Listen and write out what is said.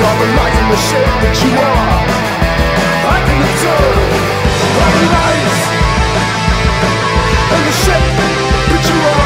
You're the light in the shape that you are. I can observe the light And the shape that you are.